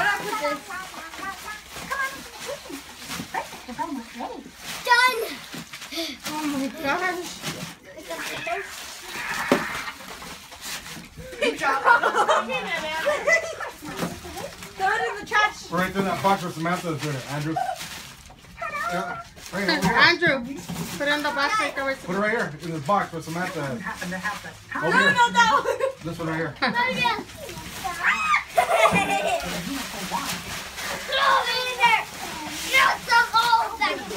What up with this? Done. Oh my gosh. Throw it in the trash. Right in that box where Samantha's doing it, Andrew. Yeah, right here, over here. Andrew, put it in the box like I was. Put it right here in this box where Samantha is. Over No, here. no, no. This one right here. Not again. Throw it in there. Throw some all back to the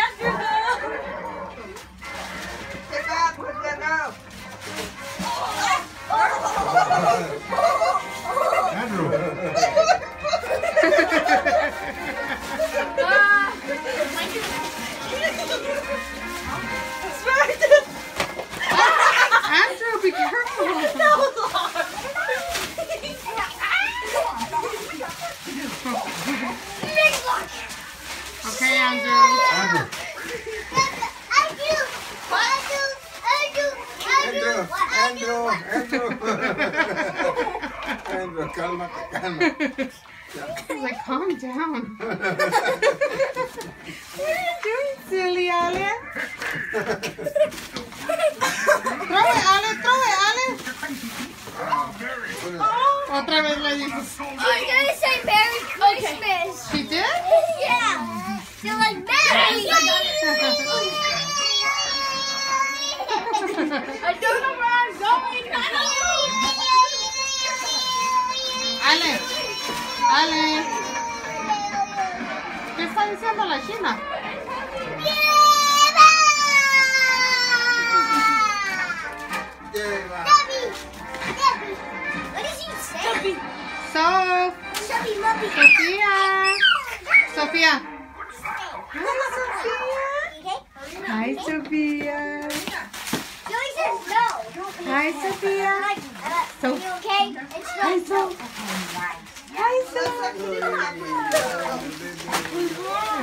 Andrew, Andrew, Andrew. Andrew, cálmate, cálmate. He's like, calm down. what are you doing, silly Ale? throw it, Ale, throw it, Ale. Oh. Otra vez le dices. I'm gonna say Merry Christmas. She did? Yeah. You're like Merry. I don't know where I'm going. Ale, Ale. ¿Qué está diciendo la china? Lleva. Debbie. Debbie. What did you say? So, Chubby Muppy. Sofía. Sofía. Okay. Hi, Sofía. Joey says no. Hi, Sofía. Uh, So- you okay? It's Hi, not So. Hi, So. Ay, Dios.